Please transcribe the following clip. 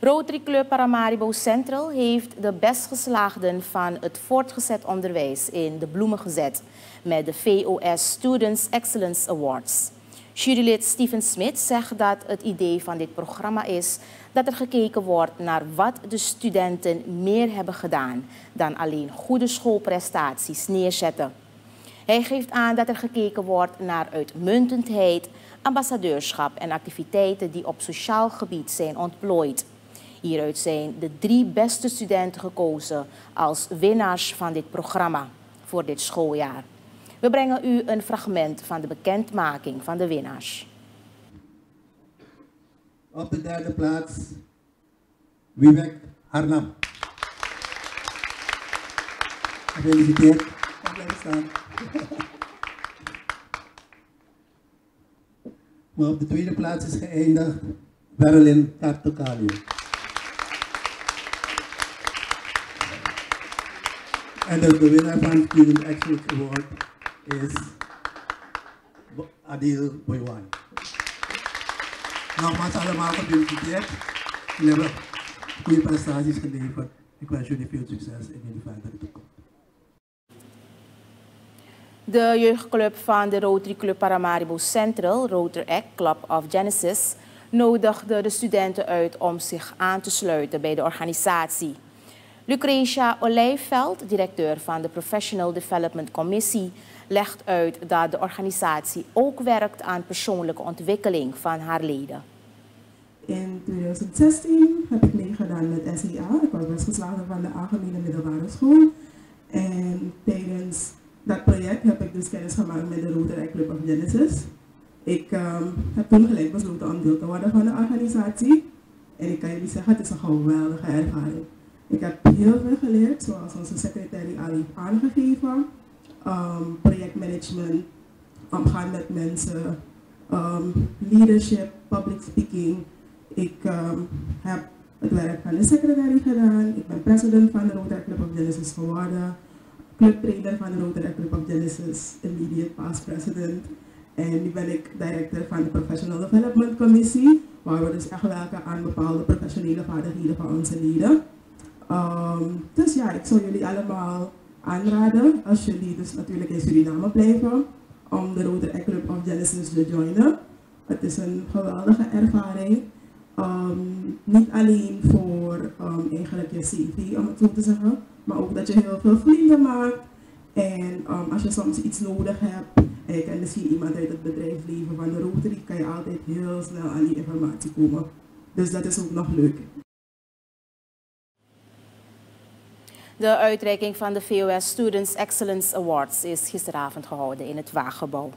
Rotary Club Paramaribo Central heeft de best geslaagden van het voortgezet onderwijs in de bloemen gezet met de VOS Students Excellence Awards. Jurylid Steven Smit zegt dat het idee van dit programma is dat er gekeken wordt naar wat de studenten meer hebben gedaan dan alleen goede schoolprestaties neerzetten. Hij geeft aan dat er gekeken wordt naar uitmuntendheid, ambassadeurschap en activiteiten die op sociaal gebied zijn ontplooid. Hieruit zijn de drie beste studenten gekozen als winnaars van dit programma voor dit schooljaar. We brengen u een fragment van de bekendmaking van de winnaars. Op de derde plaats, Wiebeck Harnam. Gefeliciteerd. Maar op de tweede plaats is geëindigd Berlin Tartokalio. En de, de winnaar van de Student Excellence Award is Adil Boywan. Nogmaals allemaal gefeliciteerd. Jullie hebben goede prestaties geleverd. Ik wens jullie veel succes in jullie verdere toekomst. De jeugdclub van de Rotary Club Paramaribo Central, Rotary Club of Genesis, nodigde de studenten uit om zich aan te sluiten bij de organisatie. Lucretia Olijveld, directeur van de Professional Development Commissie, legt uit dat de organisatie ook werkt aan persoonlijke ontwikkeling van haar leden. In 2016 heb ik meegedaan met SEA. Ik was van de Algemene Middelbare School. En tijdens dat project heb ik dus kennis gemaakt met de Rotary Club of Genesis. Ik um, heb toen gelijk besloten om deel te worden van de organisatie. En ik kan jullie zeggen, het is een geweldige ervaring. Ik heb heel veel geleerd, zoals onze secretaris al aangegeven. Um, projectmanagement, omgaan met mensen, um, leadership, public speaking. Ik um, heb het werk van de secretaris gedaan. Ik ben president van de Rotary Club of Genesis geworden. Clubtrainer van de Rotary Club of Genesis, immediate past president. En nu ben ik directeur van de Professional Development Commissie, waar we dus echt werken aan bepaalde professionele vaardigheden van onze leden. Um, dus ja, ik zou jullie allemaal aanraden, als jullie dus natuurlijk in Suriname blijven, om de Rotary Club of Genesis te joinen. Het is een geweldige ervaring. Um, niet alleen voor um, eigenlijk je CV, om het zo te zeggen, maar ook dat je heel veel vrienden maakt. En als je soms iets nodig hebt en je kent misschien iemand uit het bedrijfsleven van de Rotary, kan je altijd heel snel aan die informatie komen. Dus dat is ook nog leuk. De uitreiking van de VOS Students Excellence Awards is gisteravond gehouden in het Waaggebouw.